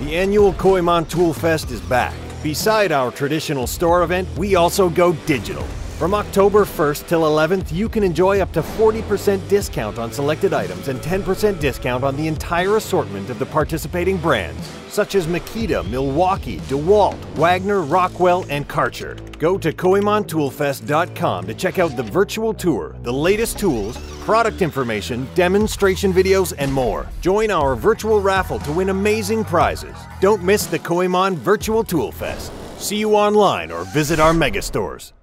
The annual Kooyman Tool Fest is back. Beside our traditional store event, we also go digital. From October 1st till 11th, you can enjoy up to 40% discount on selected items and 10% discount on the entire assortment of the participating brands, such as Makita, Milwaukee, DeWalt, Wagner, Rockwell, and Karcher. Go to KooymanToolFest.com to check out the virtual tour, the latest tools, product information, demonstration videos, and more. Join our virtual raffle to win amazing prizes. Don't miss the Kooyman Virtual Tool Fest. See you online or visit our mega stores.